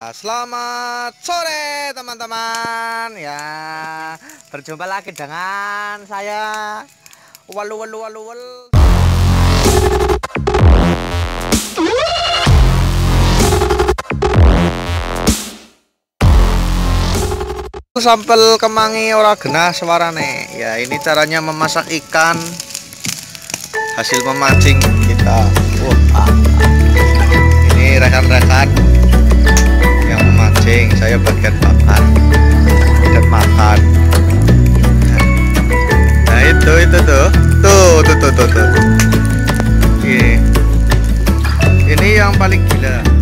Selamat sore teman-teman. Ya berjumpa lagi dengan saya walu walu walu wal sampel kemangi ora genah suarane. Ya ini caranya memasak ikan. Hasil memancing kita. Wah, ini rekan-rekan saya bagian bakar dan makan nah itu itu tuh tuh tuh tuh tuh, tuh. Ini. ini yang paling gila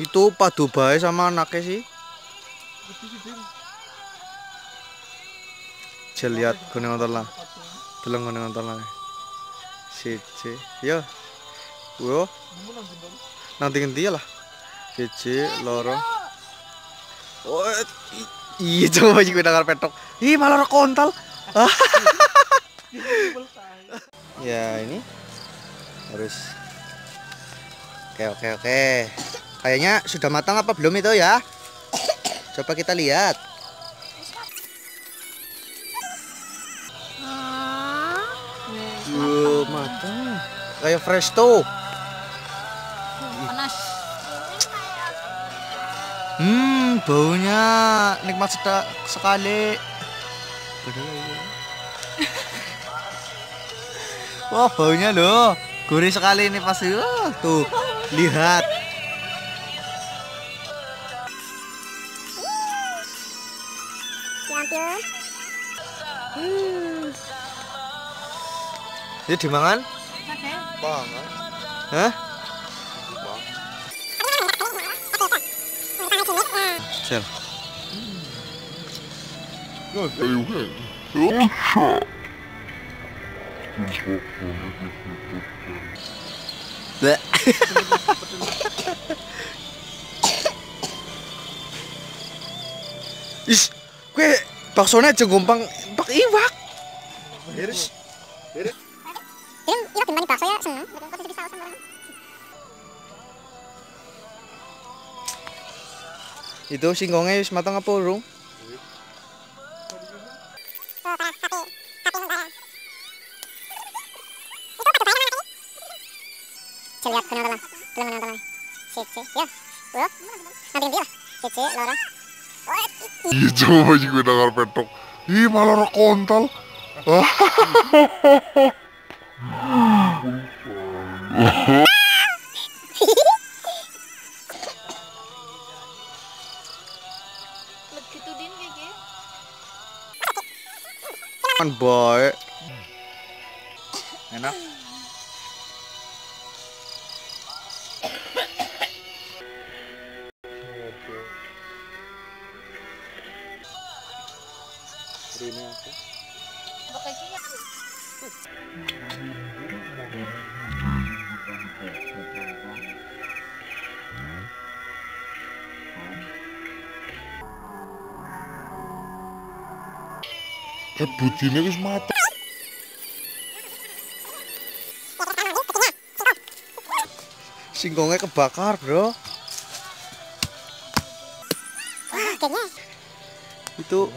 itu padu bae sama anaknya sih. Lihat kuning motor lah Deleng kuning motor lah Siji Ya Wo. Nanti ngendi lah? Siji loro. Iya coba juga dengar petok. Ih malah kontol Ya ini Harus Oke oke oke Kayaknya sudah matang apa belum itu ya? Coba kita lihat. Wow, matang. Kayak fresh tuh. panas Hmm, baunya nikmat sekali. Wah, baunya loh. Gurih sekali ini pasti. Wah, tuh, lihat. Diambil Ini dimangan? Banget. Hah? Bleh. Is, kue baksone aja gompang pak iwak. Tim, iya timbang bakso ya seneng. Sama orang. Itu singkongnya wis matang apa urung? Oh, Cek lihat kenal kenal telah. Cek cek. Ya. Bro. Nanti dia. Cek cek Laura. Iya coba juga dengar petok. Ih malah kayak gitu. Kan boy. Enak. Pakai kia. Eh budine wis mati. Singkongnya kebakar, Bro. Wah. Itu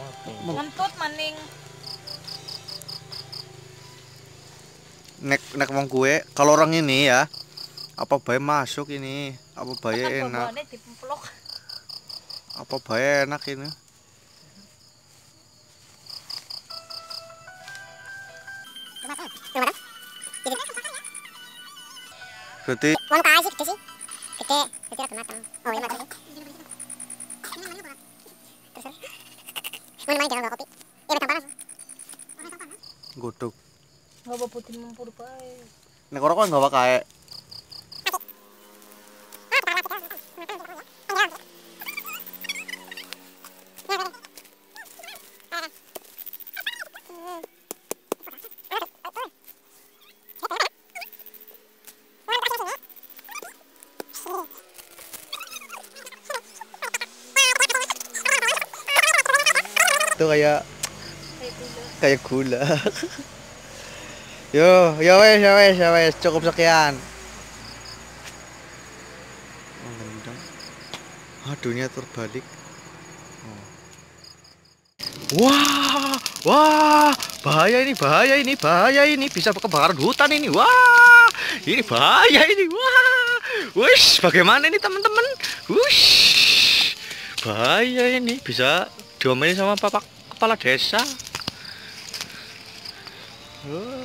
Ngentut maning. Nek nek wong gue kalau orang ini ya Apa bayi masuk ini? Apa bayi Kan enak? Apa bayi enak ini? Berarti Wong kae sih gede sih. Gede, gede rada mateng. Oh, mateng. Terus. Mun main jangan kopi. Matang panas. godok. Nggak apa putih mempur bae. Nek ora kok gawa kae. Itu kayak Kayak gula. kayak gula. Yo, ya wes, ya wes, ya wes, cukup sekian. Oh. Ah, dunia terbalik. Oh. Wah, wah, bahaya ini, bahaya ini, bahaya ini, bisa kebakaran hutan ini. Wah, ini bahaya ini. Wah, wush, bagaimana ini teman-teman? Wush, bahaya ini, bisa diomelin sama bapak kepala desa. Oh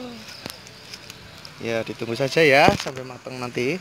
ya ditunggu saja ya sampai matang nanti.